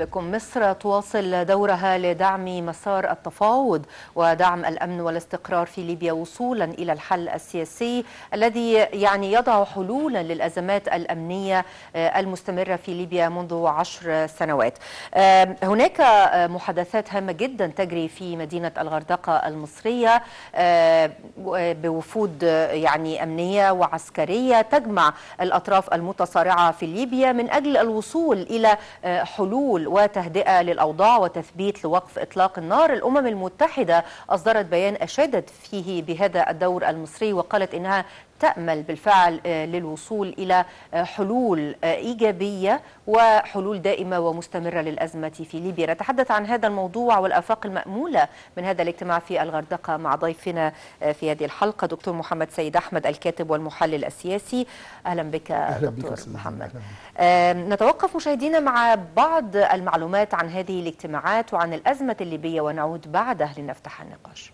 بكم. مصر تواصل دورها لدعم مسار التفاوض ودعم الأمن والاستقرار في ليبيا وصولا إلى الحل السياسي الذي يعني يضع حلولا للأزمات الأمنية المستمرة في ليبيا منذ عشر سنوات. هناك محادثات هامة جدا تجري في مدينة الغردقة المصرية بوفود يعني أمنية وعسكرية تجمع الأطراف المتصارعة في ليبيا من أجل الوصول إلى حلول وتهدئة للأوضاع وتثبيت لوقف إطلاق النار. الأمم المتحدة أصدرت بيان أشادت فيه بهذا الدور المصري وقالت إنها تأمل بالفعل للوصول إلى حلول إيجابية وحلول دائمة ومستمرة للأزمة في ليبيا. نتحدث عن هذا الموضوع والآفاق المأمولة من هذا الاجتماع في الغردقة مع ضيفنا في هذه الحلقة دكتور محمد سيد أحمد الكاتب والمحلل السياسي. أهلا بك أهلا دكتور بك محمد. أهلا نتوقف مشاهدينا مع بعض المعلومات عن هذه الاجتماعات وعن الأزمة الليبية ونعود بعده لنفتح النقاش.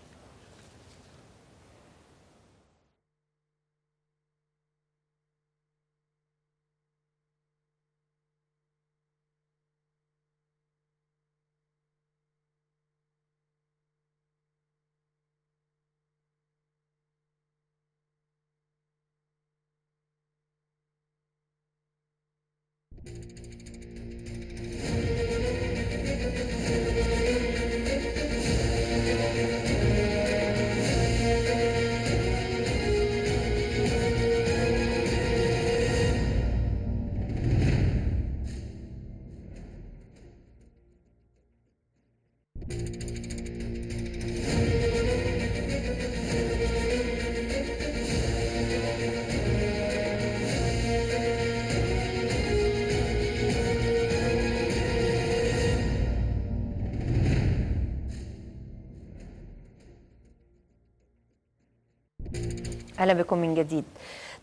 أهلا بكم من جديد.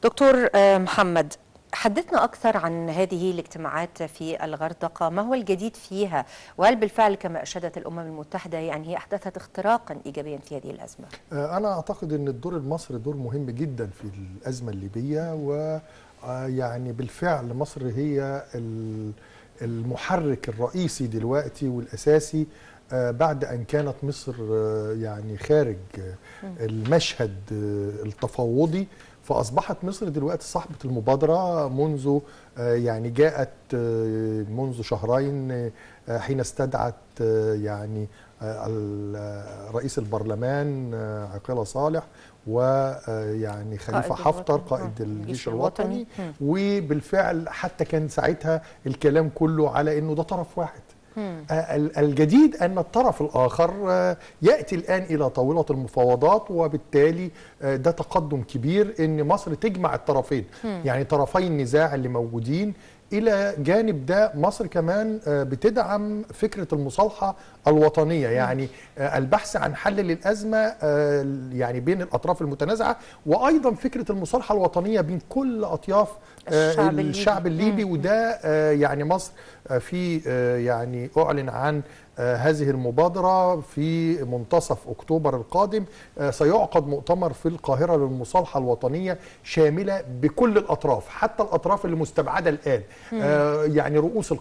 دكتور محمد حدثنا أكثر عن هذه الاجتماعات في الغردقة ما هو الجديد فيها؟ وهل بالفعل كما أشادت الأمم المتحدة يعني هي أحدثت اختراقا ايجابيا في هذه الأزمة؟ أنا أعتقد إن الدور المصري دور مهم جدا في الأزمة الليبية ويعني بالفعل مصر هي المحرك الرئيسي دلوقتي والأساسي بعد أن كانت مصر يعني خارج المشهد التفاوضي فأصبحت مصر دلوقتي صاحبة المبادرة منذ يعني جاءت منذ شهرين حين استدعت يعني رئيس البرلمان عقيله صالح ويعني خليفة حفتر قائد الجيش الوطني. وبالفعل حتى كان ساعتها الكلام كله على إنه ده طرف واحد. الجديد أن الطرف الآخر يأتي الآن إلى طاولة المفاوضات وبالتالي ده تقدم كبير أن مصر تجمع الطرفين. يعني طرفي النزاع اللي موجودين إلى جانب ده مصر كمان بتدعم فكرة المصالحة الوطنية. يعني البحث عن حل للأزمة يعني بين الأطراف المتنازعة وأيضا فكرة المصالحة الوطنية بين كل أطياف الشعب, الشعب الليبي, الليبي. وده يعني مصر في يعني أعلن عن هذه المبادرة في منتصف أكتوبر القادم سيعقد مؤتمر في القاهرة للمصالحة الوطنية شاملة بكل الأطراف حتى الأطراف اللي مستبعدة الآن يعني رؤوس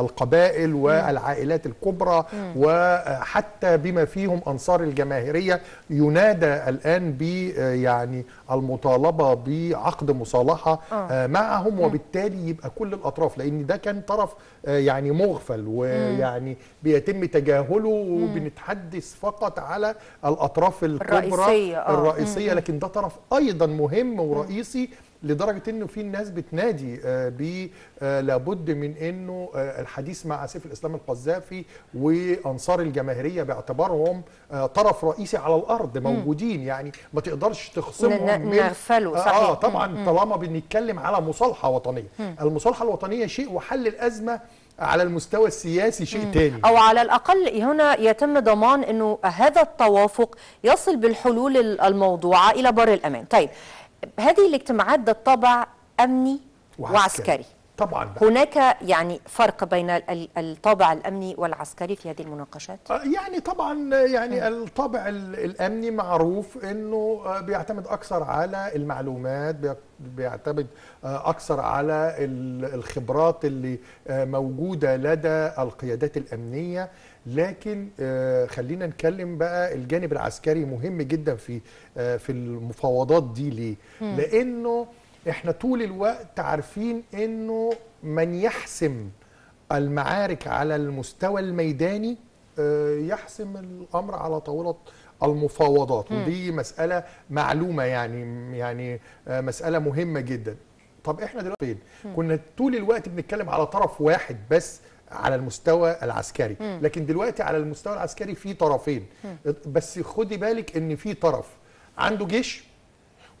القبائل والعائلات الكبرى وحتى بما فيهم أنصار الجماهيرية ينادى الآن ب يعني المطالبة بعقد مصالحة معهم وبالتالي يبقى كل الأطراف لأن ده كان طرف يعني مغفل ويعني يعني بيتم تجاهله وبنتحدث فقط على الأطراف الكبرى الرئيسية, آه. الرئيسية. لكن ده طرف أيضا مهم ورئيسي لدرجة إنه في ناس بتنادي ب لابد من إنه الحديث مع سيف الإسلام القذافي وأنصار الجماهيرية باعتبارهم طرف رئيسي على الأرض موجودين. يعني ما تقدرش تخصمهم نغفله صحيح. آه طبعا طالما بنتكلم على مصالحة وطنية. المصالحة الوطنية شيء وحل الأزمة على المستوى السياسي شيء تاني. أو على الأقل هنا يتم ضمان إنه هذا التوافق يصل بالحلول الموضوعة إلى بر الأمان. طيب هذه الاجتماعات ذات طابع أمني وعسكري, وعسكري. طبعا. هناك يعني فرق بين ال- الطابع الأمني والعسكري في هذه المناقشات؟ آه، يعني طبعا يعني الطابع ال- الأمني معروف إنه آه، بيعتمد أكثر على المعلومات بي- بيعتمد آه، أكثر على ال- الخبرات اللي موجودة لدى القيادات الأمنية. لكن خلينا نتكلم بقى الجانب العسكري مهم جدا في في المفاوضات دي ليه؟ لأنه إحنا طول الوقت عارفين انه من يحسم المعارك على المستوى الميداني آه، يحسم الأمر على طاولة المفاوضات. ودي مسألة معلومة يعني يعني آه، مسألة مهمة جدا. طب إحنا دلوقتي فين؟ كنا طول الوقت بنتكلم على طرف واحد بس على المستوى العسكري. لكن دلوقتي على المستوى العسكري في طرفين. بس خدي بالك إن في طرف عنده جيش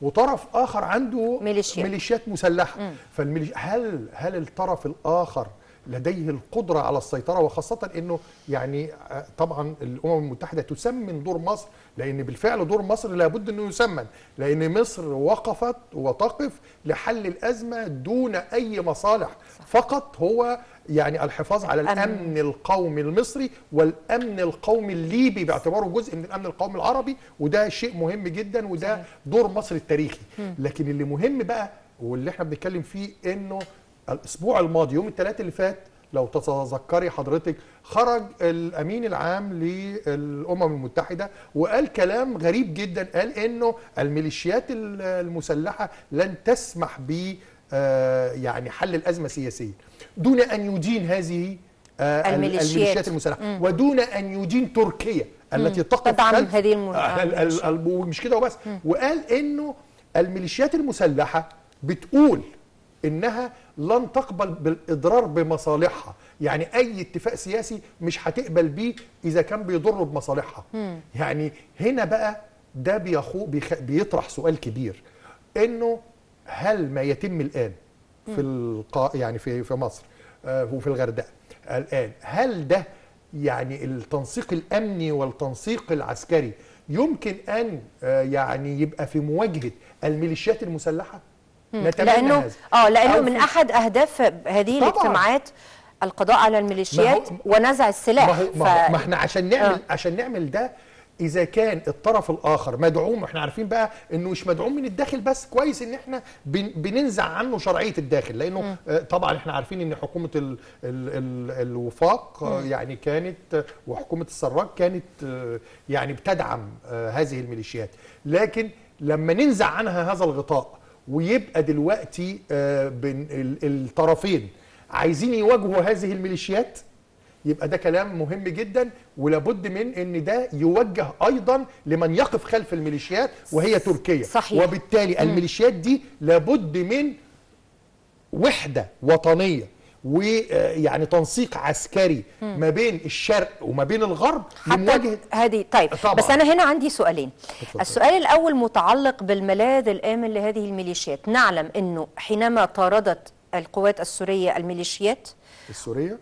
وطرف آخر عنده ميليشيات. ميليشيات مسلحة فالميليش هل هل الطرف الآخر لديه القدرة على السيطرة وخاصة إنه يعني آه، طبعا الأمم المتحدة تسمن دور مصر لأن بالفعل دور مصر لابد إنه يسمن لأن مصر وقفت وتقف لحل الأزمة دون أي مصالح فقط هو يعني الحفاظ على الأمن. الأمن القومي المصري والأمن القومي الليبي باعتباره جزء من الأمن القومي العربي وده شيء مهم جدا وده دور مصر التاريخي. لكن اللي مهم بقى واللي إحنا بنتكلم فيه إنه الأسبوع الماضي يوم الثلاثاء اللي فات لو تتذكري حضرتك خرج الأمين العام للأمم المتحدة وقال كلام غريب جدا قال إنه الميليشيات المسلحة لن تسمح ب آه، يعني حل الأزمة سياسيا دون أن يدين هذه آه، الميليشيات. الميليشيات المسلحة. ودون أن يدين تركيا التي تقف تدعم هذه الم- آه، ومش كده وبس. وقال إنه الميليشيات المسلحة بتقول إنها لن تقبل بالإضرار بمصالحها. يعني أي اتفاق سياسي مش هتقبل بيه إذا كان بيضر بمصالحها. يعني هنا بقى ده بيخو بيخ بيطرح سؤال كبير. إنه هل ما يتم الآن في القا يعني في في مصر آه، وفي الغردقة الآن هل ده يعني التنسيق الأمني والتنسيق العسكري يمكن أن آه، يعني يبقى في مواجهة الميليشيات المسلحة؟ لأنه. آه لأنه من أحد أهداف هذه طبعاً. الاجتماعات القضاء على الميليشيات ما ونزع السلاح ما هو ما, هو ما إحنا عشان نعمل آه. عشان نعمل ده إذا كان الطرف الآخر مدعوم إحنا عارفين بقى إنه مش مدعوم من الداخل بس كويس إن إحنا بن بننزع عنه شرعية الداخل لأنه آه طبعا إحنا عارفين إن حكومة ال ال ال الوفاق آه يعني كانت آه، وحكومة السراج كانت يعني بتدعم هذه الميليشيات لكن لما ننزع عنها هذا الغطاء ويبقى دلوقتي آه بين ال- الطرفين. عايزين يواجهوا هذه الميليشيات؟ يبقى ده كلام مهم جدا ولابد من إن ده يوجه أيضا لمن يقف خلف الميليشيات وهي تركيا. صحيح. وبالتالي الميليشيات دي لابد من وحدة وطنية. ويعني تنسيق عسكري ما بين الشرق وما بين الغرب لمواجهه هذه طيب طبعاً. بس أنا هنا عندي سؤالين اتفضل. السؤال الأول متعلق بالملاذ الآمن لهذه الميليشيات نعلم إنه حينما طاردت القوات السورية الميليشيات السورية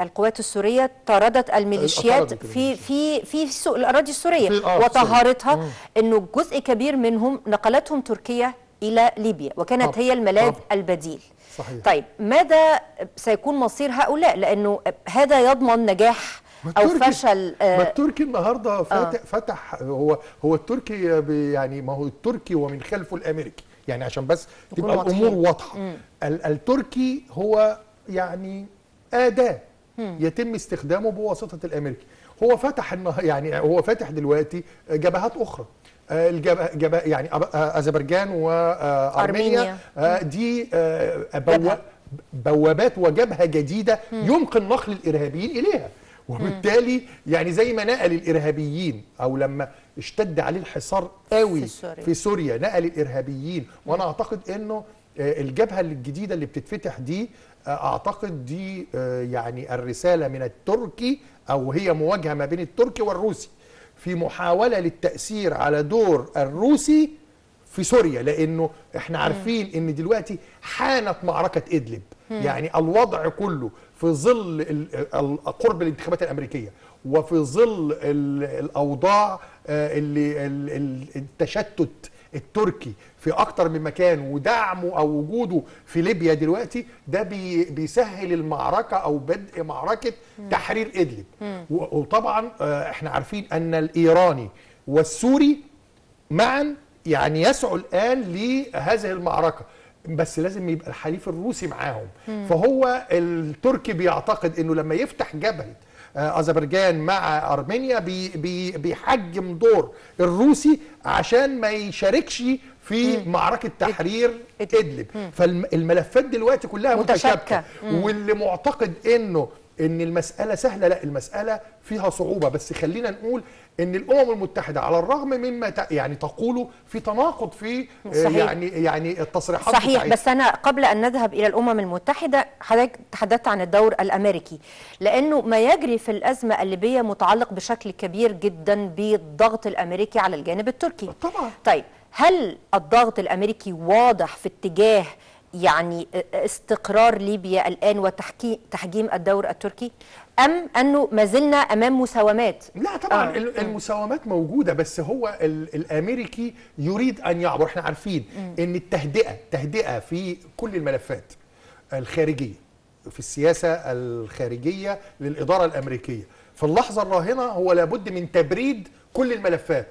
القوات السورية طاردت الميليشيات في في في سوق الأراضي السورية آه، وطهرتها. إنه جزء كبير منهم نقلتهم تركيا إلى ليبيا وكانت طبعاً. هي الملاذ طبعاً. البديل صحيح. طيب ماذا سيكون مصير هؤلاء؟ لأنه هذا يضمن نجاح ما أو فشل ما آه، التركي النهارده فتح, فتح هو هو التركي يعني ما هو التركي ومن خلفه الأمريكي. يعني عشان بس تبقى واضحين. الأمور واضحة. ال- التركي هو يعني آداة يتم استخدامه بواسطة الأمريكي. هو فتح يعني هو فاتح دلوقتي جبهات أخرى. الجبهه جبهه يعني آه، أذربيجان وأرمينيا. آه، دي آه،. بوابات وجبهة جديدة يمكن نقل الإرهابيين إليها. وبالتالي يعني زي ما نقل الإرهابيين أو لما اشتد عليه الحصار قوي في سوريا. في سوريا نقل الإرهابيين. وأنا أعتقد إنه الجبهة الجديدة اللي بتتفتح دي أعتقد دي يعني الرسالة من التركي أو هي مواجهة ما بين التركي والروسي. في محاولة للتأثير على دور الروسي في سوريا لأنه إحنا عارفين إن دلوقتي حانت معركة إدلب. يعني الوضع كله في ظل قرب الانتخابات الأمريكية وفي ظل ال- الأوضاع آه، اللي ال- ال- التشتت التركي في أكتر من مكان ودعمه أو وجوده في ليبيا دلوقتي ده بي بيسهل المعركة أو بدء معركة تحرير إدلب. و- وطبعا آه، إحنا عارفين أن الإيراني والسوري معا يعني يسعوا الآن لهذه المعركة بس لازم يبقى الحليف الروسي معاهم. فهو التركي بيعتقد إنه لما يفتح جبهه آه، أذربيجان مع أرمينيا بي بي بيحجم دور الروسي عشان ما يشاركش في معركة تحرير إدلب. فالملفات دلوقتي كلها. متشابكة. واللي معتقد إنه إن المسألة سهلة لأ المسألة فيها صعوبة. بس خلينا نقول إن الأمم المتحدة على الرغم مما يعني تقوله في تناقض في آه، صحيح. يعني يعني التصريحات صحيح. بتاعتها. بس أنا قبل أن نذهب إلى الأمم المتحدة حضرتك تحدثت عن الدور الأمريكي. لأنه ما يجري في الأزمة الليبية متعلق بشكل كبير جدا بالضغط الأمريكي على الجانب التركي. طبعا. طيب هل الضغط الأمريكي واضح في اتجاه يعني استقرار ليبيا الآن وتحجيم الدور التركي؟ أم أنه ما زلنا أمام مساومات؟ لا طبعا. آه. المساومات موجودة بس هو ال الأمريكي يريد أن يعبر. إحنا عارفين إن التهدئة تهدئة في كل الملفات الخارجية في السياسة الخارجية للإدارة الأمريكية. في اللحظة الراهنة هو لابد من تبريد كل الملفات.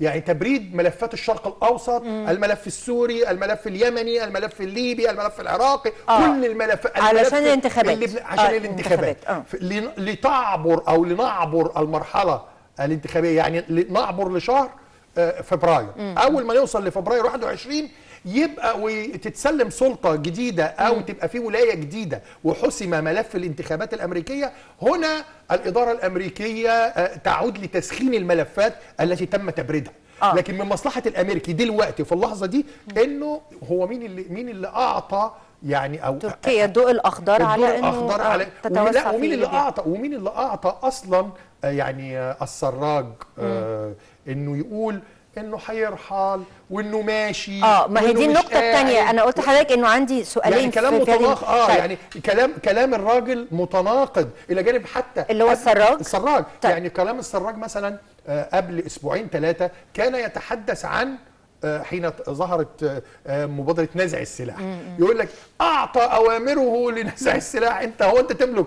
يعني تبريد ملفات الشرق الأوسط الملف السوري الملف اليمني الملف الليبي الملف العراقي آه. كل الملفات علشان الملف الانتخابات. اللي بن- عشان آه، الانتخابات. ف- لن- لتعبر أو لنعبر المرحلة الانتخابية يعني ل- نعبر لشهر آه، فبراير أول ما نوصل لفبراير 21 يبقى وتتسلم سلطة جديدة أو تبقى في ولاية جديدة وحسم ملف الانتخابات الأمريكية هنا الإدارة الأمريكية آه، تعود لتسخين الملفات التي تم تبريدها آه. لكن من مصلحة الأمريكي دلوقتي في اللحظة دي إنه هو مين اللي مين اللي أعطى يعني أو تركيا الضوء الأخضر على إنه الأخضر آه، على لا ومين اللي. اعطى ومين اللي أعطى أصلا آه، يعني السراج آه إنه يقول انه هيرحل وإنه ماشي آه ما هي دي النقطة الثانية. أنا قلت لحضرتك إنه عندي سؤالين يعني كلام متناقض آه طيب. يعني كلام كلام الراجل متناقض إلى جانب حتى اللي هو السراج؟ السراج طيب. يعني كلام السراج مثلا آه، قبل أسبوعين ثلاثة كان يتحدث عن حين ت- ظهرت آه، آه، مبادرة نزع السلاح. يقول لك أعطى أوامره لنزع السلاح. أنت هو أنت تملك.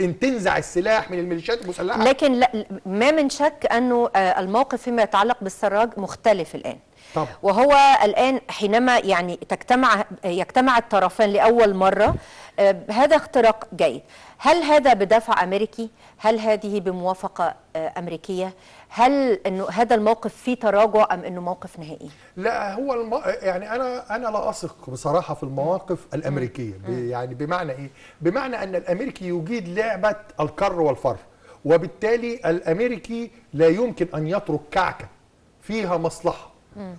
إن تنزع السلاح من الميليشيات المسلحة. لكن لا ما من شك أنه آه، الموقف فيما يتعلق بالسراج مختلف الآن. طبعا. وهو الآن حينما يعني تجتمع يجتمع الطرفان لأول مرة آه، هذا اختراق جيد. هل هذا بدافع أمريكي؟ هل هذه بموافقة آه، أمريكية؟ هل إنه هذا الموقف فيه تراجع أم إنه موقف نهائي؟ لا هو الم... يعني أنا أنا لا أثق بصراحة في المواقف الأمريكية. ب... يعني بمعنى إيه؟ بمعنى أن الأمريكي يجيد لعبة الكر والفر وبالتالي الأمريكي لا يمكن أن يترك كعكة فيها مصلحة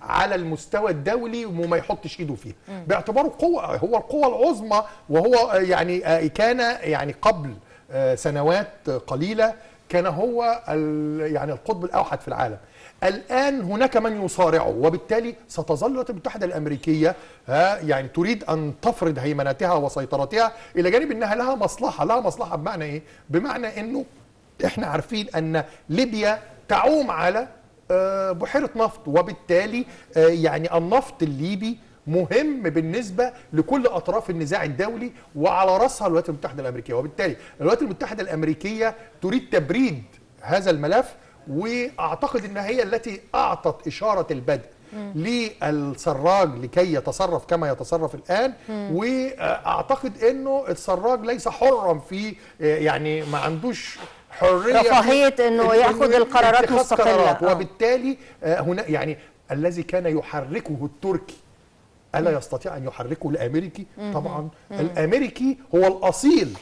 على المستوى الدولي وما يحطش إيده فيها. باعتباره قوة هو القوة العظمى وهو يعني آه، كان يعني قبل آه، سنوات قليلة كان هو يعني القطب الأوحد في العالم. الآن هناك من يصارعه وبالتالي ستظل الولايات المتحدة الأمريكية يعني تريد أن تفرض هيمنتها وسيطرتها إلى جانب إنها لها مصلحة لها مصلحة بمعنى إيه؟ بمعنى إنه إحنا عارفين أن ليبيا تعوم على آه، بحيرة نفط وبالتالي آه، يعني النفط الليبي مهم بالنسبة لكل أطراف النزاع الدولي وعلى رأسها الولايات المتحدة الأمريكية وبالتالي الولايات المتحدة الأمريكية تريد تبريد هذا الملف وأعتقد إن هي التي أعطت إشارة البدء للسراج لكي يتصرف كما يتصرف الآن وأعتقد إنه السراج ليس حرا في يعني ما عندوش حرية في رفاهية إنه ياخد القرارات. قرارات. آه. وبالتالي آه، هنا يعني الذي كان يحركه التركي ألا يستطيع أن يحركه الأمريكي؟ طبعا. الأمريكي هو الأصيل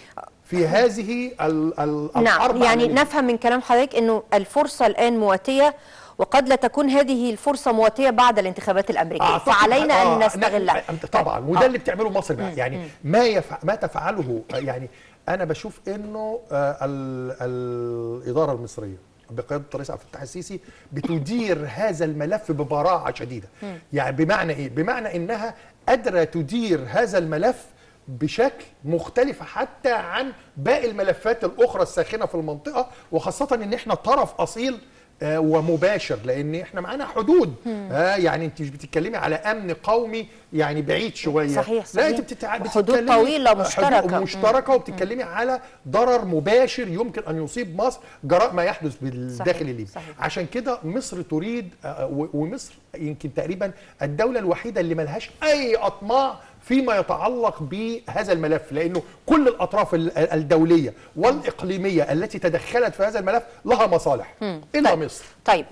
في هذه ال- ال- نعم. يعني ليبيا. نفهم من كلام حضرتك إنه الفرصة الآن مواتية وقد لا تكون هذه الفرصة مواتية بعد الانتخابات الأمريكية. أعتقد- فعلينا أن آه، نستغلها. نعم، طبعا. وده آه. اللي بتعمله مصر بقى. يعني ما يفع ما تفعله يعني أنا بشوف إنه آه، ال- الإدارة المصرية بقيادة الرئيس عبد الفتاح السيسي بتدير هذا الملف ببراعة شديدة. يعني بمعنى إيه؟ بمعنى إنها قادرة تدير هذا الملف بشكل مختلف حتى عن باقي الملفات الأخرى الساخنة في المنطقة وخاصة إن إحنا طرف أصيل ومباشر لأن إحنا معانا حدود. آه يعني أنت مش بتتكلمي على أمن قومي يعني بعيد شوية. صحيح، لا صحيح. أنت بتتع... وحدود بتتكلمي- طويلة آه، مشتركة. حدود مشتركه وبتتكلمي على ضرر مباشر يمكن أن يصيب مصر جراء ما يحدث بالداخل صحيح، الليبي صحيح. عشان كده مصر تريد آه، ومصر يمكن تقريبا الدولة الوحيدة اللي ملهاش أي أطماع فيما يتعلق بهذا الملف لأنه كل الأطراف ال- الدولية والإقليمية التي تدخلت في هذا الملف لها مصالح. الا طيب. مصر. طيب.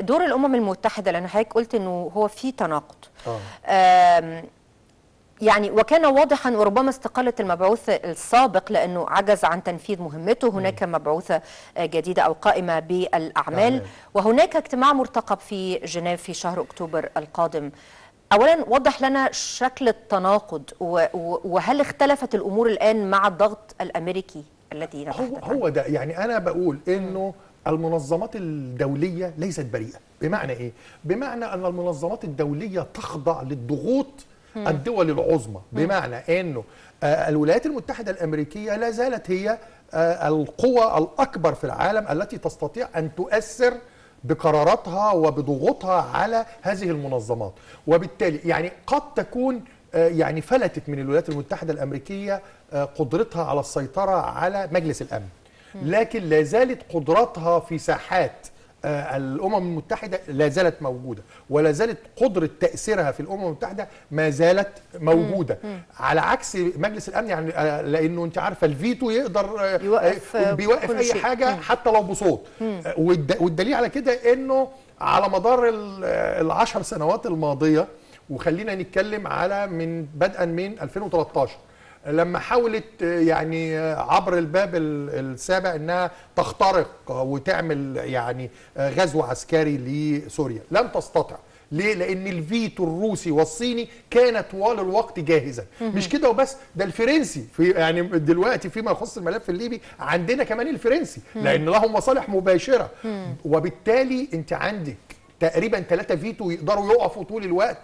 دور الأمم المتحدة لأن حضرتك قلت إنه هو في تناقض. آه. يعني وكان واضحا وربما استقالة المبعوث السابق لأنه عجز عن تنفيذ مهمته. هناك مبعوثة جديدة أو قائمة بالأعمال. أعمال. وهناك اجتماع مرتقب في جنيف في شهر أكتوبر القادم. أولا وضح لنا شكل التناقض وهل اختلفت الأمور الآن مع الضغط الأمريكي الذي هو؟ هو ده. يعني أنا بقول إنه المنظمات الدولية ليست بريئة. بمعنى إيه؟ بمعنى أن المنظمات الدولية تخضع للضغوط الدول العظمى. بمعنى إنه آه، الولايات المتحدة الأمريكية لا زالت هي آه، القوى الأكبر في العالم التي تستطيع أن تؤثر بقراراتها وبضغوطها على هذه المنظمات. وبالتالي يعني قد تكون آه، يعني فلتت من الولايات المتحدة الأمريكية آه، قدرتها على السيطرة على مجلس الأمن. لكن لا زالت قدراتها في ساحات آه، الأمم المتحدة لا زالت موجودة ولا زالت قدرة تأثيرها في الأمم المتحدة ما زالت موجودة. على عكس مجلس الأمن يعني آه، لأنه أنت عارفة الفيتو يقدر آه، يوقف، بيوقف أي شيء. حاجة حتى لو بصوت. والد- والدليل على كده إنه على مدار ال- العشر سنوات الماضية وخلينا نتكلم على من بدءا من 2013 لما حاولت يعني عبر الباب ال- السابع إنها تخترق وتعمل يعني غزو عسكري لسوريا. لم تستطع. ليه؟ لأن الفيتو الروسي والصيني كان طوال الوقت جاهزا، مش كده وبس ده الفرنسي في يعني دلوقتي فيما يخص الملف الليبي عندنا كمان الفرنسي لأن لهم مصالح مباشرة. وبالتالي أنت عندك تقريبا ثلاثة فيتو يقدروا يقفوا طول الوقت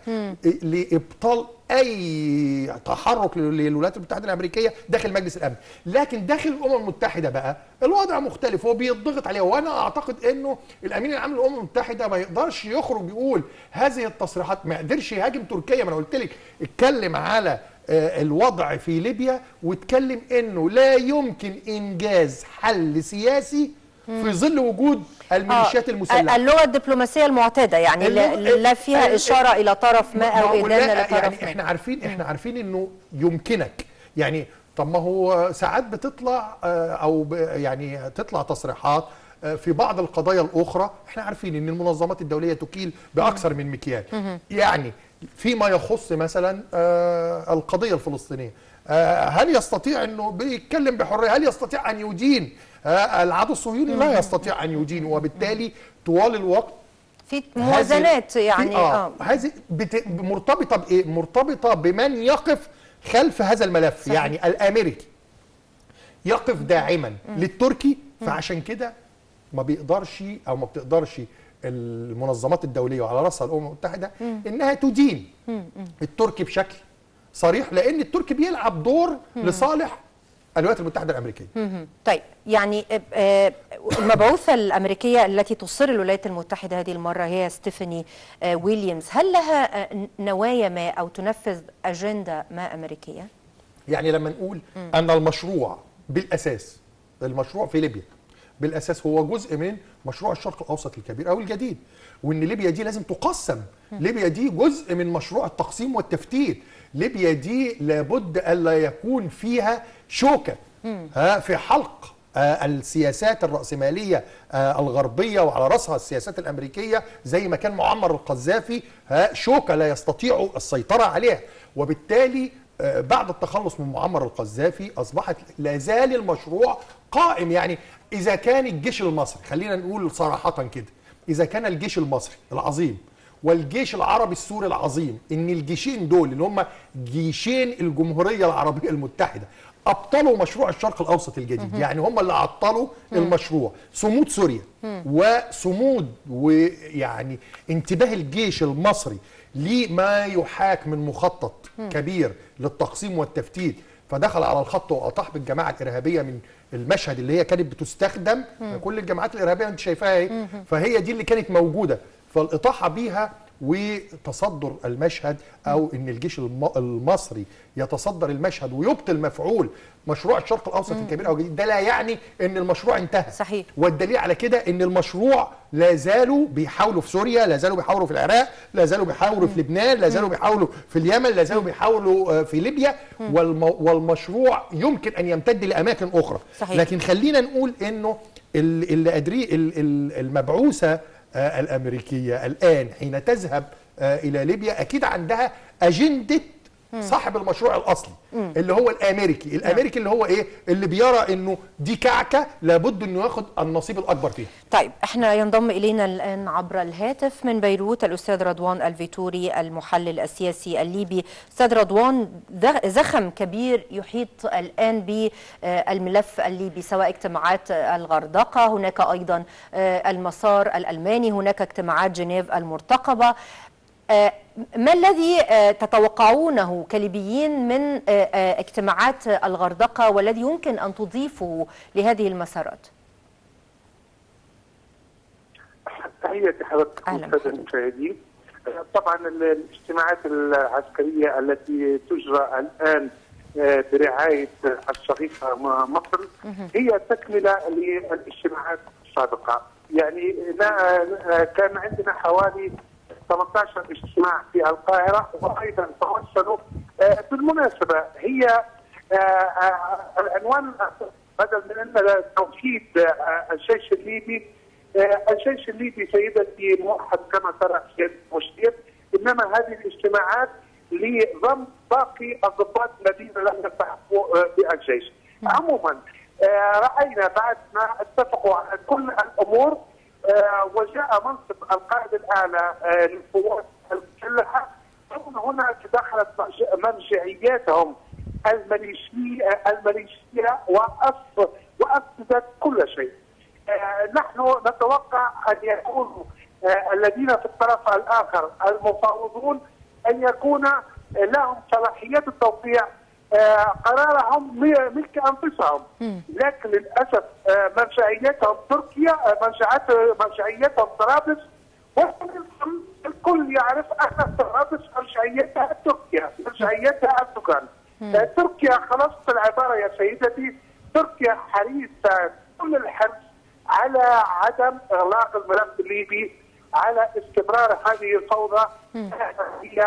لإبطال أي تحرك للولايات المتحدة الأمريكية داخل مجلس الأمن، لكن داخل الأمم المتحدة بقى الوضع مختلف هو بيضغط عليه. وأنا أعتقد إنه الأمين العام للأمم المتحدة ما يقدرش يخرج يقول هذه التصريحات ما قدرش يهاجم تركيا. ما أنا قلت لك اتكلم على آه، الوضع في ليبيا واتكلم إنه لا يمكن إنجاز حل سياسي في ظل وجود الميليشيات آه، المسلحة. اللغة الدبلوماسية المعتادة يعني لا, فيها ال- إشارة إلى طرف ما لا، إدانة لطرف يعني ما. إحنا عارفين إحنا عارفين إنه يمكنك. يعني طب ما هو ساعات بتطلع آه، أو يعني تطلع تصريحات آه، في بعض القضايا الأخرى إحنا عارفين إن المنظمات الدولية تكيل بأكثر من مكيال. يعني فيما يخص مثلا القضية الفلسطينية هل يستطيع إنه بيتكلم بحرية؟ هل يستطيع أن يدين العدو الصهيوني لا يستطيع أن يدين وبالتالي طوال الوقت في موازنات يعني آه, آه. هذه بت... مرتبطة بإيه؟ مرتبطة بمن يقف خلف هذا الملف صحيح. صحيح. يعني الأمريكي يقف داعما للتركي فعشان كده ما بيقدرش أو ما بتقدرش المنظمات الدولية وعلى راسها الأمم المتحدة إنها تدين التركي بشكل صريح لأن التركي بيلعب دور لصالح الولايات المتحدة الأمريكية. طيب يعني آه، آه، المبعوثة الأمريكية التي تصر الولايات المتحدة هذه المرة هي ستيفاني آه، ويليامز. هل لها نوايا ما أو تنفذ أجندة ما أمريكية؟ يعني لما نقول أن المشروع بالأساس المشروع في ليبيا بالأساس هو جزء من مشروع الشرق الأوسط الكبير أو الجديد وإن ليبيا دي لازم تقسم. ليبيا دي جزء من مشروع التقسيم والتفتيت. ليبيا دي لابد ألا يكون فيها شوكة ها في حلق آه، السياسات الرأسمالية آه، الغربية وعلى رأسها السياسات الأمريكية زي ما كان معمر القذافي ها، شوكة لا يستطيع السيطرة عليها. وبالتالي آه، بعد التخلص من معمر القذافي أصبحت لا زال المشروع قائم. يعني إذا كان الجيش المصري خلينا نقول صراحة كده إذا كان الجيش المصري العظيم والجيش العربي السوري العظيم إن الجيشين دول اللي هم جيشين الجمهورية العربية المتحدة أبطلوا مشروع الشرق الأوسط الجديد. يعني هم اللي عطلوا المشروع. صمود سوريا وصمود ويعني انتباه الجيش المصري لما يحاك من مخطط كبير للتقسيم والتفتيت. فدخل على الخط واطاح بالجماعة الإرهابية من المشهد اللي هي كانت بتستخدم. كل الجماعات الإرهابية أنت شايفاها اهي فهي دي اللي كانت موجودة. فالإطاحة بيها وتصدر المشهد أو إن الجيش الم- المصري يتصدر المشهد ويبطل مفعول مشروع الشرق الأوسط الكبير أو الجديد ده لا يعني إن المشروع انتهى. صحيح. والدليل على كده إن المشروع لا زالوا بيحاولوا في سوريا لا زالوا بيحاولوا في العراق لا زالوا بيحاولوا في لبنان لا زالوا بيحاولوا في اليمن لا زالوا بيحاولوا آه، في ليبيا. والم والمشروع يمكن أن يمتد لأماكن أخرى. صحيح. لكن خلينا نقول إنه ال- اللي ال- المبعوثة الأمريكية. الآن حين تذهب آه، إلى ليبيا أكيد عندها أجندة صاحب المشروع الأصلي اللي هو الأمريكي. الأمريكي اللي هو إيه؟ اللي بيرى إنه دي كعكة لابد إنه ياخد النصيب الأكبر فيها. طيب إحنا ينضم إلينا الآن عبر الهاتف من بيروت الأستاذ رضوان الفيتوري المحلل السياسي الليبي. أستاذ رضوان زخم كبير يحيط الآن بالملف الليبي سواء اجتماعات الغردقة هناك أيضا آه، المسار الألماني هناك اجتماعات جنيف المرتقبة. آه، ما الذي آه، تتوقعونه كليبيين من آه، آه، اجتماعات الغردقه والذي يمكن أن تضيفه لهذه المسارات؟ تحياتي حضرتك الساده. المشاهدين طبعا ال- الاجتماعات العسكرية التي تجرى الآن برعاية الشقيقه مصر هي تكملة للاجتماعات السابقة يعني كان عندنا حوالي 18 اجتماع في القاهرة وأيضا توصلوا آه، بالمناسبة هي آه، آه، العنوان بدل من أن توحيد الجيش الليبي الجيش الليبي سيدتي موحد كما ترى سيد مشير إنما هذه الاجتماعات لضم باقي الضباط الذين لم يلتحقوا بالجيش. عموما رأينا بعد ما اتفقوا على كل الأمور وجاء منصب القائد الأعلى آه، للقوات المسلحه ثم هنا تدخلت مرج- مرجعياتهم الميليشيه الميليشيه وأف وافسدت كل شيء. آه، نحن نتوقع أن يكونوا آه، الذين في الطرف الآخر المفاوضون أن يكون لهم صلاحيات التوقيع آه، قرارهم م- ملك أنفسهم. لكن للأسف آه، مرجعيتهم تركيا آه، مرجعات مرجعيتهم طرابلس. الكل يعرف أن طرابلس مرجعيتها تركيا مرجعيتها اردوغان آه، تركيا خلصت العبارة يا سيدتي. تركيا حريصة كل الحرص على عدم إغلاق الملف الليبي على استمرار هذه الفوضى. هي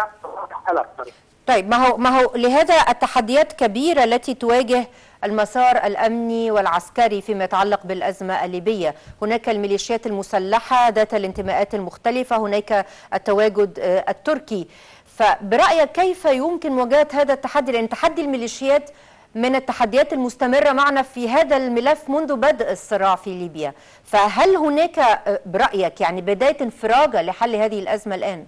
على الطريق طيب ما هو ما هو لهذا التحديات كبيرة التي تواجه المسار الأمني والعسكري فيما يتعلق بالأزمة الليبية. هناك الميليشيات المسلحة ذات الانتماءات المختلفة هناك التواجد آه، التركي. فبرأيك كيف يمكن مواجهة هذا التحدي؟ لأن تحدي الميليشيات من التحديات المستمرة معنا في هذا الملف منذ بدء الصراع في ليبيا. فهل هناك آه، برأيك يعني بداية انفراجة لحل هذه الأزمة الآن؟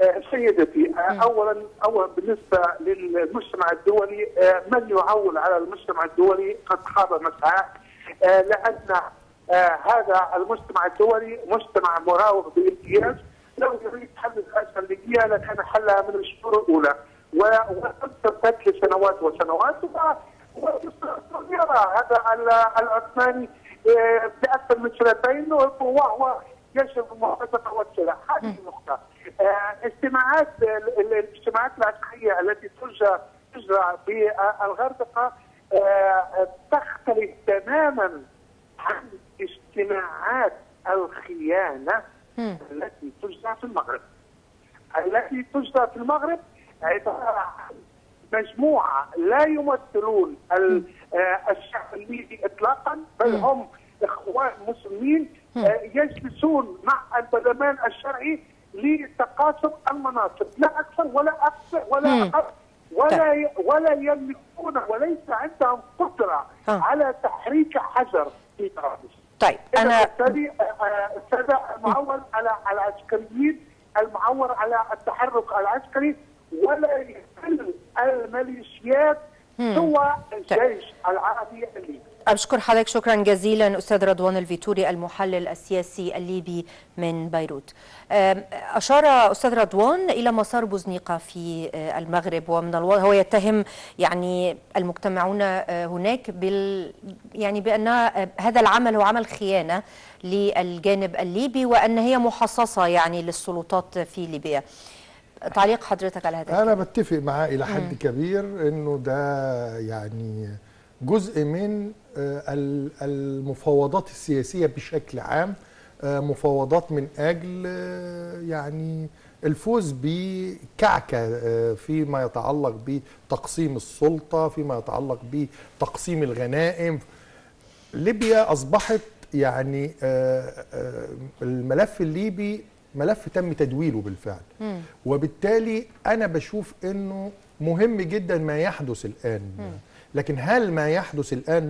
آه، سيدتي آه، اولا اولا بالنسبة للمجتمع الدولي آه، من يعول على المجتمع الدولي؟ قد خاب مسعاه لأن هذا المجتمع الدولي مجتمع مراوغ بامتياز لو يريد حل الازمه الليبية لكان حلها من الشهور الأولى. و- ولم تمتد لسنوات وسنوات. ويرى هذا ال- العثماني بأكثر من سنتين. وهو يشرب المحافظه والسلاح هذه النقطة. آه، اجتماعات ال- ال- الاجتماعات العسكرية التي تجرى تجرى في الغردقه آه، تختلف تماما عن اجتماعات الخيانة التي تجرى في المغرب. التي تجرى في المغرب عبارة عن مجموعة لا يمثلون آه، الشعب الليبي اطلاقا بل هم إخوان مسلمين يجلسون مع البرلمان الشرعي لتقاسم المناصب. لا أكثر ولا أكثر ولا. أقل. ولا ي- ولا يملكون وليس عندهم قدرة آه. على تحريك حجر في طرابلس طيب أنا بالتالي الساده المعول على على العسكريين المعول على التحرك العسكري ولا يحل الميليشيات سوى الجيش العربي الليبي. أشكر حضرتك شكرا جزيلا أستاذ رضوان الفيتوري المحلل السياسي الليبي من بيروت. أشار أستاذ رضوان إلى مسار بوزنيقة في آه، المغرب ومن الواضح هو يتهم يعني المجتمعون آه، هناك بال يعني بأن آه، هذا العمل هو عمل خيانة للجانب الليبي وأن هي محصصة يعني للسلطات في ليبيا. تعليق حضرتك على هذا الكلام؟ بتفق معاه إلى حد كبير إنه ده يعني جزء من المفاوضات السياسية بشكل عام آه، مفاوضات من أجل آه، يعني الفوز بكعكة آه، فيما يتعلق بتقسيم السلطة فيما يتعلق بتقسيم الغنائم. ليبيا أصبحت يعني آه، آه، الملف الليبي ملف تم تدويله بالفعل. وبالتالي أنا بشوف إنه مهم جدا ما يحدث الآن. لكن هل ما يحدث الآن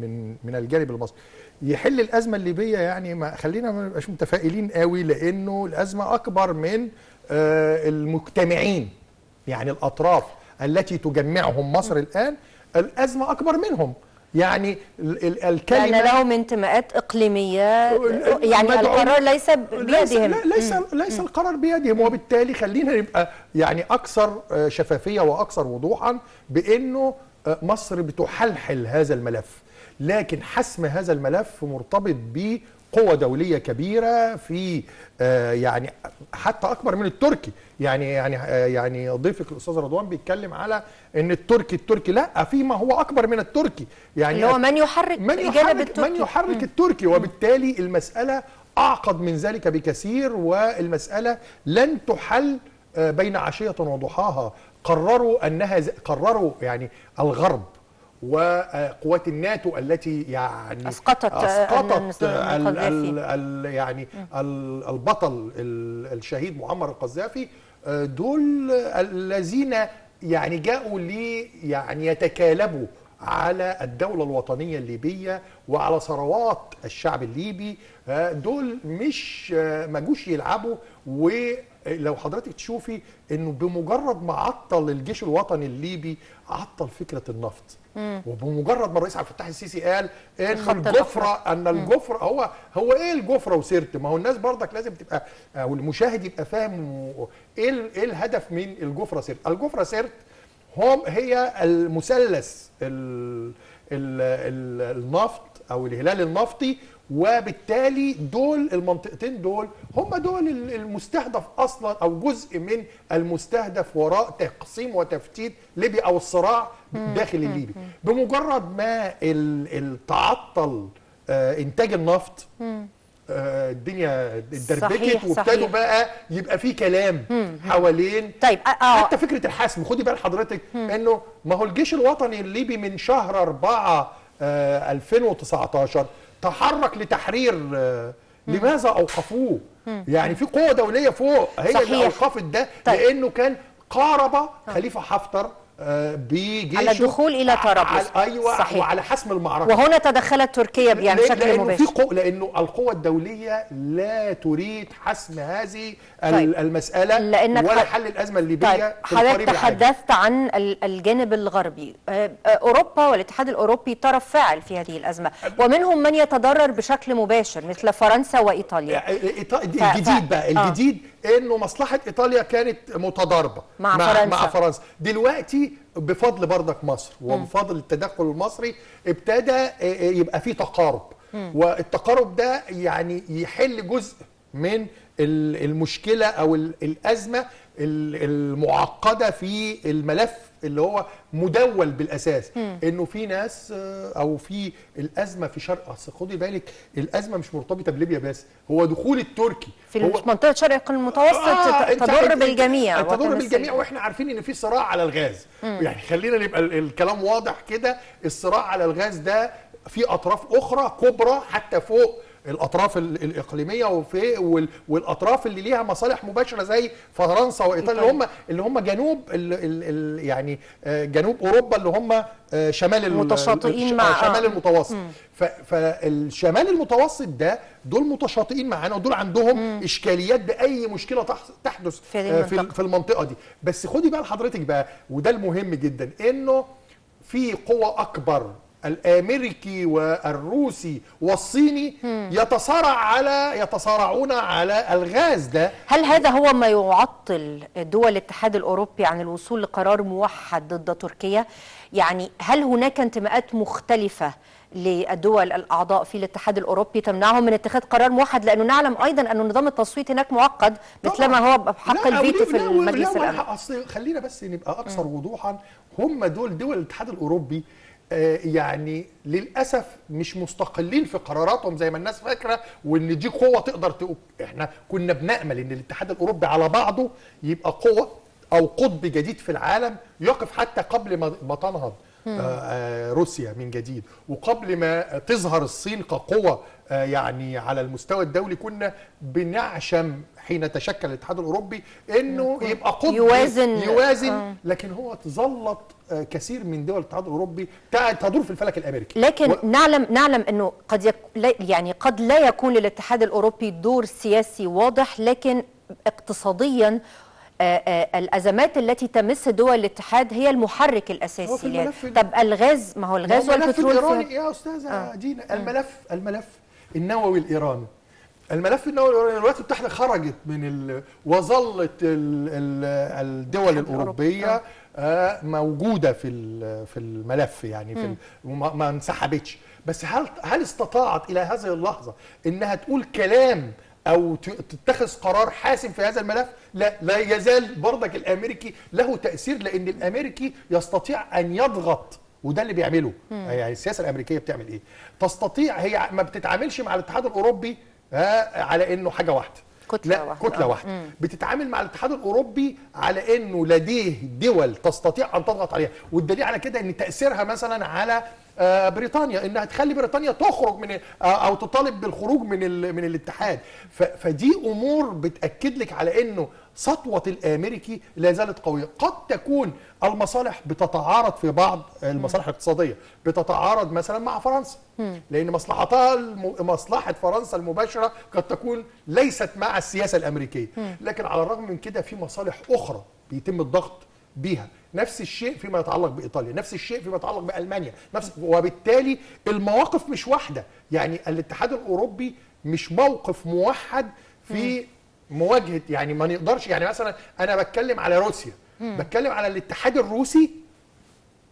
من من الجانب المصري؟ يحل الأزمة الليبية يعني ما خلينا ما نبقاش متفائلين قوي لأنه الأزمة أكبر من آه، المجتمعين يعني الأطراف التي تجمعهم مصر الآن الأزمة أكبر منهم. يعني ال- ال- الكلمة لأن لهم انتماءات إقليمية يعني القرار ليس ليس بيدهم. لا ليس ليس القرار بيدهم. وبالتالي خلينا نبقى يعني أكثر آه، شفافية وأكثر وضوحا بأنه مصر بتحلحل هذا الملف لكن حسم هذا الملف مرتبط بقوة دولية كبيرة في آه، يعني حتى أكبر من التركي. يعني يعني آه، يعني ضيفك الأستاذ رضوان بيتكلم على إن التركي التركي لا في ما هو أكبر من التركي. يعني هو من يحرك من يحرك التركي. من يحرك التركي. وبالتالي المسألة أعقد من ذلك بكثير والمسألة لن تحل بين عشية وضحاها قرروا أنها قرروا يعني الغرب وقوات الناتو التي يعني أسقطت، أسقطت النظام ال-. ال- ال- يعني ال- البطل ال- الشهيد معمر القذافي آه، دول الذين يعني جاءوا لي يعني يتكالبوا على الدولة الوطنية الليبية وعلى ثروات الشعب الليبي آه، دول مش آه، ما جوش يلعبوا ولو حضرتك تشوفي إنه بمجرد ما عطل الجيش الوطني الليبي عطل فكرة النفط. وبمجرد ما الرئيس عبد الفتاح السيسي قال إن الخط الجفرة إن الجفرة هو هو إيه الجفرة وسرت ما هو الناس برضك لازم تبقى أو المشاهد يبقى فاهم إيه إيه الهدف من الجفرة سرت الجفرة سرت هم هي المثلث ال ال ال النفط أو الهلال النفطي وبالتالي دول المنطقتين دول هم دول ال- المستهدف أصلا أو جزء من المستهدف وراء تقسيم وتفتيت ليبيا أو الصراع داخل الليبي بمجرد ما تعطل آه، انتاج النفط آه، الدنيا اتدربكت وابتدوا. بقى يبقى في كلام حوالين طيب آه، آه، حتى فكرة الحسم. خدي بال حضرتك إنه ما هو الجيش الوطني الليبي من شهر 4 آه 2019 تحرك لتحرير آه لماذا أوقفوه؟ يعني في قوة دولية فوق هي اللي صحيح. أوقفت ده طيب. لأنه كان قارب خليفة حفتر آه بجيشه على الدخول إلى طرابلس. أيوه صحيح. وعلى حسم المعركة وهنا تدخلت تركيا يعني بشكل مباشر في قو... لأنه القوى الدولية لا تريد حسم هذه طيب. المسألة لأنك ولا حل الأزمة الليبية طيب في حضرتك. تحدثت عن ال- الجانب الغربي آه، آه، أوروبا والاتحاد الأوروبي طرف فاعل في هذه الأزمة ومنهم من يتضرر بشكل مباشر مثل فرنسا وإيطاليا إيطا- ف- الجديد بقى آه. إنه مصلحة إيطاليا كانت متضاربة مع مع, فرنسا. مع فرنسا. دلوقتي بفضل بردك مصر وبفضل التدخل المصري ابتدى آه، آه، يبقى في تقارب. والتقارب ده يعني يحل جزء من ال- المشكلة أو ال- الأزمة ال- المعقدة في الملف اللي هو مدول بالأساس. إنه في ناس آه، أو في الأزمة في شرق اصل خدي بالك الأزمة مش مرتبطة بليبيا بس هو دخول التركي. في هو منطقة شرق المتوسط آه، تضر بالجميع تضر بالجميع وإحنا عارفين إن في صراع على الغاز. يعني خلينا نبقى ال- الكلام واضح كده الصراع على الغاز ده في أطراف أخرى كبرى حتى فوق الأطراف ال- الإقليمية وفي وال- والأطراف اللي ليها مصالح مباشرة زي فرنسا وإيطاليا اللي هم اللي هم جنوب ال ال ال يعني آه، جنوب أوروبا اللي هم آه، شمال ال- متشاطئين الش- مع- آه، شمال آه. المتوسط. فالشمال المتوسط ده دول متشاطئين معانا ودول عندهم إشكاليات بأي مشكلة تح- تحدث في المنطقة. ال- في المنطقة دي. بس خدي بقى لحضرتك بقى وده المهم جدا إنه في قوة أكبر الأمريكي والروسي والصيني يتصارع على يتصارعون على الغاز ده. هل هذا هو ما يعطل دول الاتحاد الأوروبي عن الوصول لقرار موحد ضد تركيا؟ يعني هل هناك انتماءات مختلفة للدول الأعضاء في الاتحاد الأوروبي تمنعهم من اتخاذ قرار موحد؟ لأنه نعلم أيضا أن نظام التصويت هناك معقد مثلما هو بحق الفيتو في المجلس أصل خلينا بس نبقى أكثر وضوحا. هم دول دول الاتحاد الأوروبي يعني للأسف مش مستقلين في قراراتهم زي ما الناس فاكرة وإن دي قوة تقدر تقول إحنا كنا بنأمل إن الاتحاد الأوروبي على بعضه يبقى قوة أو قطب جديد في العالم يقف حتى قبل ما تنهض آه، آه، روسيا من جديد. وقبل ما تظهر الصين كقوة آه، يعني على المستوى الدولي كنا بنعشم حين تشكل الاتحاد الأوروبي إنه يبقى قطب يوازن- يوازن. آه. لكن هو ظلت آه، كثير من دول الاتحاد الأوروبي تدور في الفلك الأمريكي. لكن و- نعلم نعلم إنه قد يك لا- يعني قد لا يكون للاتحاد الأوروبي دور سياسي واضح لكن اقتصاديا آه، آه، الأزمات التي تمس دول الاتحاد هي المحرك الأساسي. لها. ال- طب الغاز ما هو الغاز هو الملف والبترول الإيراني. يا أستاذة آه. دينا الملف الملف النووي الإيراني. الملف النووي الايراني الولايات المتحدة خرجت من ال... وظلت ال... ال... الدول الأوروبية آه، موجودة في في الملف يعني في ال... وما ما انسحبتش. بس هل هل استطاعت إلى هذه اللحظة إنها تقول كلام أو تتخذ قرار حاسم في هذا الملف؟ لا لا يزال برضك الأمريكي له تأثير لأن الأمريكي يستطيع أن يضغط وده اللي بيعمله. يعني السياسة الأمريكية بتعمل إيه؟ تستطيع هي ما بتتعاملش مع الاتحاد الأوروبي آه، على إنه حاجة واحدة كتلة لا واحدة. كتلة آه. واحدة بتتعامل مع الاتحاد الأوروبي على إنه لديه دول تستطيع أن تضغط عليها والدليل على كده إن تأثيرها مثلا على بريطانيا إنها تخلي بريطانيا تخرج من آه، أو تطالب بالخروج من من الاتحاد. فدي أمور بتأكد لك على إنه سطوة الأمريكي لا زالت قوية. قد تكون المصالح بتتعارض في بعض المصالح الاقتصادية بتتعارض مثلا مع فرنسا. لأن مصلحتها الم... مصلحة فرنسا المباشرة قد تكون ليست مع السياسة الأمريكية. لكن على الرغم من كده في مصالح أخرى بيتم الضغط بيها. نفس الشيء فيما يتعلق بإيطاليا نفس الشيء فيما يتعلق بألمانيا نفس وبالتالي المواقف مش واحدة. يعني الاتحاد الأوروبي مش موقف موحد في مواجهة يعني ما نقدرش يعني مثلا أنا بتكلم على روسيا بتكلم على الاتحاد الروسي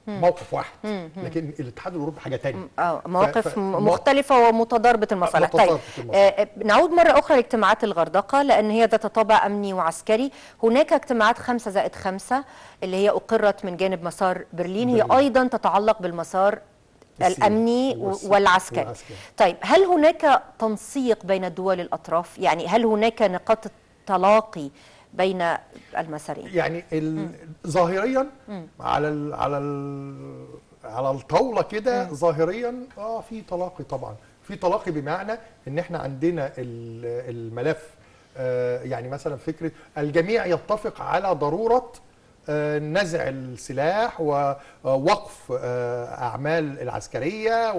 موقف واحد. لكن الاتحاد الاوروبي حاجة تانية. آه مواقف ف- م- مو- مختلفة ومتضاربة المصالح. طيب المصالح. آه نعود مرة أخرى لاجتماعات الغردقة لأن هي ذات طابع أمني وعسكري. هناك اجتماعات خمسة زائد خمسة اللي هي أقرت من جانب مسار برلين. هي برلين. أيضا تتعلق بالمسار والس- والعسكري. والعسكري. طيب هل هناك تنسيق بين الدول الأطراف؟ يعني هل هناك نقاط تلاقي بين المسارين. يعني ظاهريا على ال على ال على الطاولة كده ظاهريا آه في تلاقي طبعا. في تلاقي بمعنى إن إحنا عندنا ال- الملف آه يعني مثلا فكرة الجميع يتفق على ضرورة آه، نزع السلاح ووقف آه، أعمال العسكرية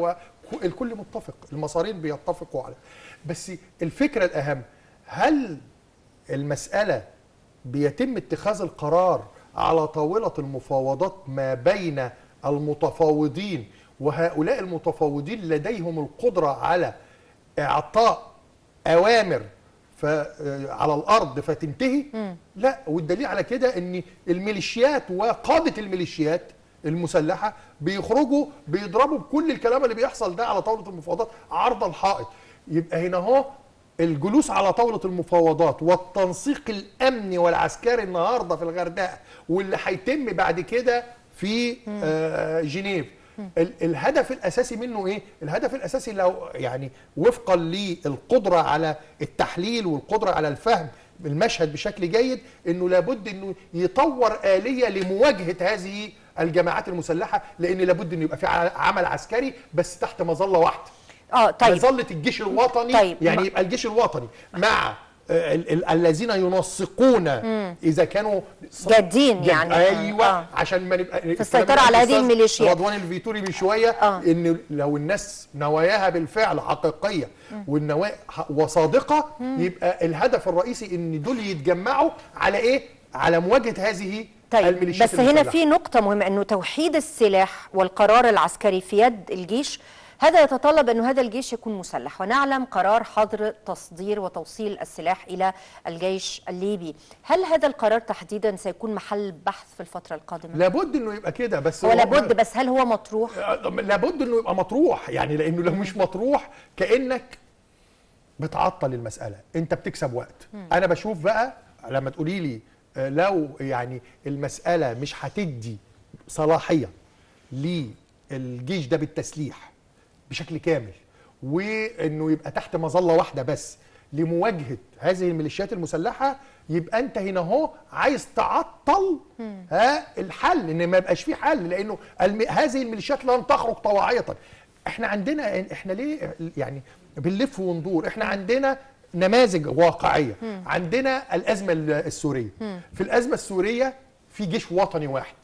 والكل متفق المسارين بيتفقوا على. بس الفكرة الأهم هل المسألة بيتم اتخاذ القرار على طاولة المفاوضات ما بين المتفاوضين وهؤلاء المتفاوضين لديهم القدرة على إعطاء أوامر ف على الأرض فتنتهي. لا والدليل على كده إن الميليشيات وقادة الميليشيات المسلحة بيخرجوا بيضربوا بكل الكلام اللي بيحصل ده على طاولة المفاوضات عرض الحائط. يبقى هنا أهو الجلوس على طاولة المفاوضات والتنسيق الأمني والعسكري النهارده في الغردقة واللي هيتم بعد كده في آه جنيف. ال- الهدف الأساسي منه إيه؟ الهدف الأساسي لو يعني وفقا للقدرة على التحليل والقدرة على الفهم المشهد بشكل جيد إنه لابد إنه يطور آلية لمواجهة هذه الجماعات المسلحة لأن لابد إنه يبقى في عمل عسكري بس تحت مظلة واحدة. آه طيب مظله الجيش الوطني طيب، يعني يبقى الجيش الوطني مع آه، ال- ال- الذين ينسقون إذا كانوا جادين جاد- يعني. أيوه آه. عشان ما نبقى في السيطرة على هذه الميليشيات. رضوان الفيتوري من شوية آه. إن لو الناس نواياها بالفعل حقيقية والنوايا وصادقة يبقى الهدف الرئيسي إن دول يتجمعوا على إيه؟ على مواجهة هذه طيب الميليشيات بس هنا. في نقطة مهمة إنه توحيد السلاح والقرار العسكري في يد الجيش هذا يتطلب انه هذا الجيش يكون مسلح ونعلم قرار حظر تصدير وتوصيل السلاح إلى الجيش الليبي. هل هذا القرار تحديدا سيكون محل بحث في الفترة القادمة؟ لابد إنه يبقى كده بس هو لابد بس هل هو مطروح؟ لابد إنه يبقى مطروح يعني لأنه لو مش مطروح كأنك بتعطل المسألة أنت بتكسب وقت. أنا بشوف بقى لما تقولي لي لو يعني المسألة مش هتدي صلاحية للجيش ده بالتسليح بشكل كامل وإنه يبقى تحت مظلة واحدة بس لمواجهة هذه الميليشيات المسلحة يبقى أنت هنا أهو عايز تعطل ها الحل إن ما يبقاش في حل لأنه الم... هذه الميليشيات لن تخرج طواعية. إحنا عندنا إحنا ليه يعني بنلف وندور؟ إحنا عندنا نماذج واقعية. عندنا الأزمة السورية. في الأزمة السورية في جيش وطني واحد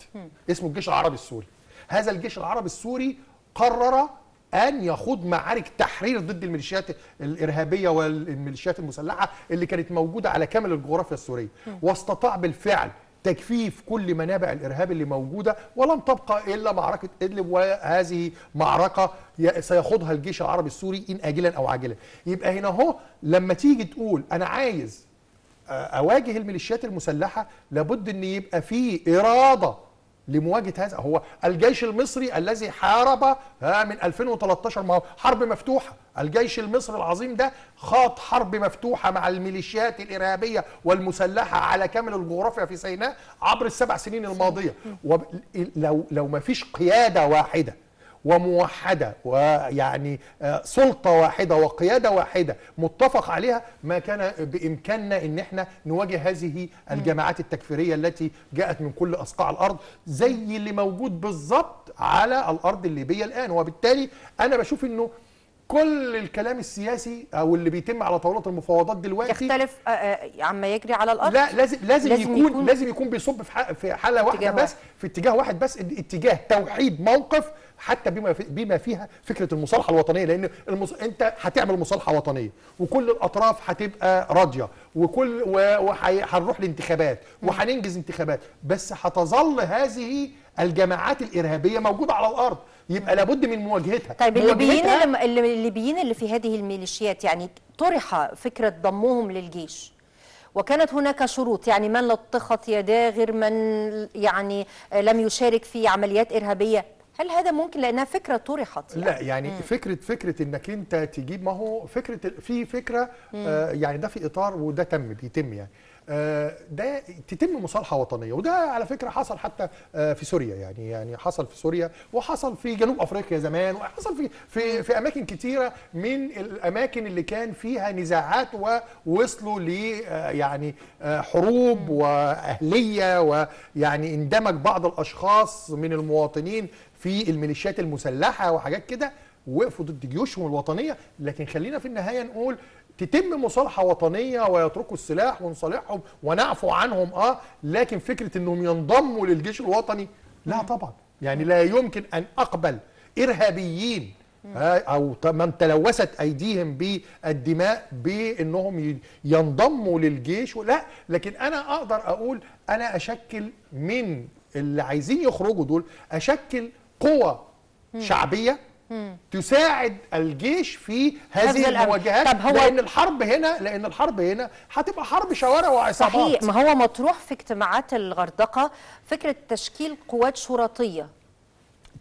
اسمه الجيش العربي السوري. هذا الجيش العربي السوري قرر أن يخوض معارك تحرير ضد الميليشيات الإرهابية والميليشيات المسلحة اللي كانت موجودة على كامل الجغرافيا السورية. واستطاع بالفعل تجفيف كل منابع الإرهاب اللي موجودة ولم تبقى إلا معركة إدلب وهذه معركة سيخوضها الجيش العربي السوري إن اجلا أو عاجلا. يبقى هنا أهو لما تيجي تقول أنا عايز أواجه الميليشيات المسلحة لابد إن يبقى في إرادة لمواجهة هذا. هو الجيش المصري الذي حارب من 2013 ما هو حرب مفتوحة. الجيش المصري العظيم ده خاض حرب مفتوحة مع الميليشيات الإرهابية والمسلحة على كامل الجغرافيا في سيناء عبر السبع سنين الماضية. ولو لو ما فيش قيادة واحدة وموحدة ويعني آه، سلطة واحدة وقيادة واحدة متفق عليها. ما كان بإمكاننا إن إحنا نواجه هذه الجماعات التكفيرية التي جاءت من كل أصقاع الأرض زي اللي موجود بالظبط على الأرض الليبية الآن. وبالتالي أنا بشوف إنه كل الكلام السياسي أو اللي بيتم على طاوله المفاوضات دلوقتي يختلف آه، آه، عما يجري على الأرض؟ لا لازم لازم, لازم يكون, يكون- لازم يكون بيصب في في حالة واحدة بس في اتجاه واحد بس اتجاه توحيد موقف حتى بما في بما فيها فكرة المصالحة الوطنية لأن المص... أنت هتعمل مصالحة وطنية وكل الأطراف هتبقى راضية وكل وهنروح لانتخابات وهننجز انتخابات بس هتظل هذه الجماعات الإرهابية موجودة على الأرض يبقى لابد من مواجهتها. طيب الليبيين اللي اللي- الليبيين اللي في هذه الميليشيات يعني طرح فكرة ضمهم للجيش وكانت هناك شروط يعني من لطخت يداه غير من يعني لم يشارك في عمليات إرهابية هل هذا ممكن لأنها فكرة طرحت؟ يعني لا يعني مم. فكره فكرة إنك أنت تجيب ما هو فكرة في فكرة آه يعني ده في إطار وده تم بيتم يعني. آه ده تتم مصالحة وطنية وده على فكرة حصل حتى آه في سوريا يعني يعني حصل في سوريا وحصل في جنوب أفريقيا زمان وحصل في في في أماكن كتيرة من الأماكن اللي كان فيها نزاعات ووصلوا ل آه يعني آه حروب وأهلية ويعني اندمج بعض الأشخاص من المواطنين في الميليشيات المسلحة وحاجات كده وقفوا ضد جيوشهم الوطنية. لكن خلينا في النهاية نقول تتم مصالحة وطنية ويتركوا السلاح ونصالحهم ونعفو عنهم آه لكن فكرة إنهم ينضموا للجيش الوطني لا طبعا. يعني لا يمكن أن أقبل إرهابيين آه، أو من تلوثت أيديهم بالدماء بإنهم ينضموا للجيش. لا لكن أنا أقدر أقول أنا أشكل من اللي عايزين يخرجوا دول أشكل قوى شعبية تساعد الجيش في هذه. المواجهات طب هو- لأن الحرب هنا لأن الحرب هنا هتبقى حرب شوارع وعصابات. صحيح ما هو مطروح في اجتماعات الغردقة فكرة تشكيل قوات شرطية.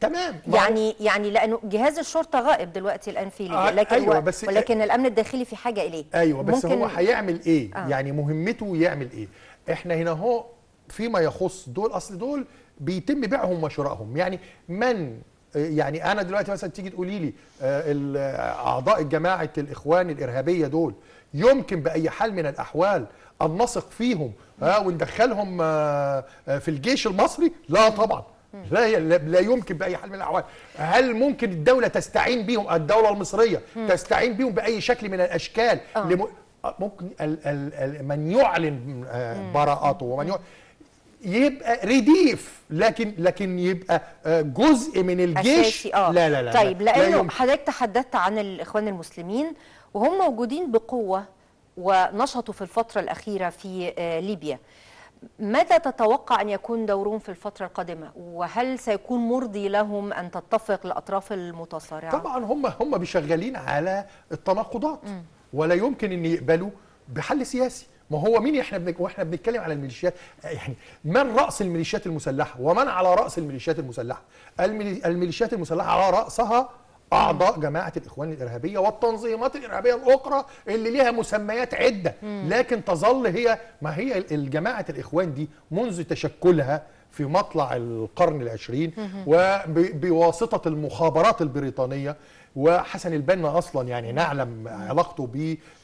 تمام يعني يعني لأنه جهاز الشرطة غائب دلوقتي الآن في ليبيا آه، لكن أيوة، بس- ولكن الأمن الداخلي في حاجة إليه. أيوه بس ممكن هو هيعمل إيه؟ آه. يعني مهمته يعمل إيه؟ إحنا هنا هو فيما يخص دول أصل دول بيتم بيعهم وشرائهم. يعني من يعني أنا دلوقتي مثلا تيجي تقولي لي آه، أعضاء جماعة الإخوان الإرهابية دول يمكن بأي حال من الأحوال أن نثق فيهم ها وندخلهم آه، آه، في الجيش المصري؟ لا طبعا. لا لا يمكن بأي حال من الأحوال. هل ممكن الدولة تستعين بيهم؟ الدولة المصرية تستعين بيهم بأي شكل من الأشكال آه. لم... آه، ممكن ال... ال... ال... من يعلن آه، براءته ومن يعلن يبقى رديف لكن لكن يبقى آه، جزء من الجيش. أساسي آه. لا لا لا طيب لا, لا لأنه يمكن. حضرتك تحدثت عن الإخوان المسلمين وهم موجودين بقوة ونشطوا في الفترة الأخيرة في آه، ليبيا. ماذا تتوقع أن يكون دورهم في الفترة القادمة؟ وهل سيكون مرضي لهم أن تتفق الأطراف المتصارعة؟ طبعا هم هم بيشغلين على التناقضات. ولا يمكن إن يقبلوا بحل سياسي. ما هو مين إحنا بنك... وإحنا بنتكلم على الميليشيات يعني من رأس الميليشيات المسلحة؟ ومن على رأس الميليشيات المسلحة؟ الميلي... الميليشيات المسلحة على رأسها أعضاء جماعة الإخوان الإرهابية والتنظيمات الإرهابية الأخرى اللي ليها مسميات عدة. لكن تظل هي ما هي الجماعه الإخوان دي منذ تشكلها في مطلع القرن العشرين وبواسطة المخابرات البريطانية وحسن البنا أصلا يعني نعلم علاقته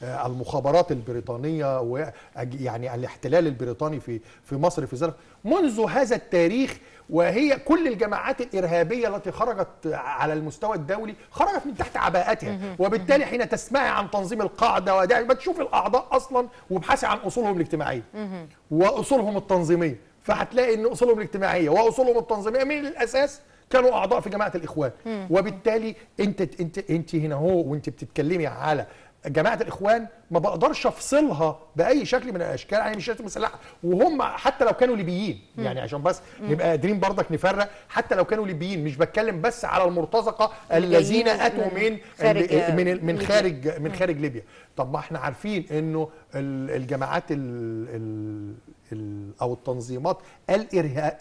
بالمخابرات البريطانية ويعني الاحتلال البريطاني في في مصر في ذلك منذ هذا التاريخ. وهي كل الجماعات الإرهابية التي خرجت على المستوى الدولي خرجت من تحت عباءتها وبالتالي حين تسمعي عن تنظيم القاعدة وداعش بتشوف الأعضاء أصلا وابحثي عن أصولهم الاجتماعية. وأصولهم التنظيمية. فهتلاقي إن أصولهم الاجتماعية وأصولهم التنظيمية من الأساس كانوا أعضاء في جماعة الإخوان. وبالتالي أنت أنت أنت هنا هو وأنت بتتكلمي على جماعة الإخوان ما بقدرش أفصلها بأي شكل من الأشكال عن الميليشيات المسلحه وهم حتى لو كانوا ليبيين يعني عشان بس نبقى قادرين برضك نفرق حتى لو كانوا ليبيين مش بتكلم بس على المرتزقة الذين أتوا من خارج من من. خارج من خارج ليبيا. طب ما إحنا عارفين إنه ال- الجماعات ال أو التنظيمات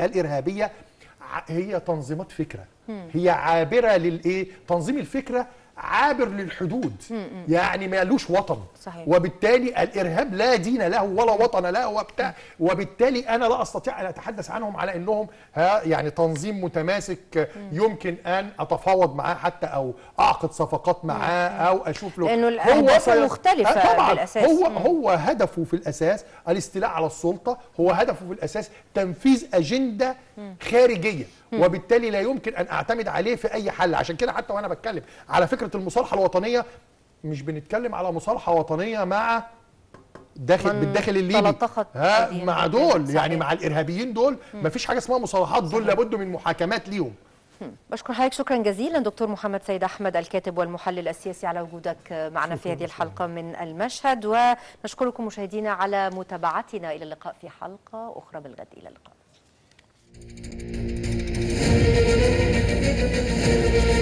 الإرهابية هي تنظيمات فكرة. هي عابرة للإيه؟ تنظيم الفكرة عابر للحدود. يعني مالوش وطن. صحيح. وبالتالي الإرهاب لا دين له ولا وطن له وبتاع وبالتالي أنا لا أستطيع أن أتحدث عنهم على إنهم ها يعني تنظيم متماسك يمكن أن أتفاوض معاه حتى أو أعقد صفقات معاه أو أشوف له. الأهداف سي- مختلفة آه طبعا. بالأساس. هو. هو هدفه في الأساس الاستيلاء على السلطة. هو هدفه في الأساس تنفيذ أجندة خارجية. وبالتالي لا يمكن أن أعتمد عليه في أي حل. عشان كده حتى وأنا بتكلم على فكرة المصالحة الوطنية مش بنتكلم على مصالحة وطنية مع داخل بالداخل الليبي. ها؟ أيديهم مع. دول. صحيح. يعني مع الإرهابيين دول مفيش حاجة اسمها مصالحات. دول لابد من محاكمات ليهم. بشكر حضرتك. شكرا جزيلا. دكتور محمد سيد أحمد الكاتب والمحلل السياسي على وجودك معنا في هذه الحلقة من المشهد. ونشكركم مشاهدينا على متابعتنا. إلى اللقاء في حلقة أخرى. بالغد. إلى اللقاء. Thank you.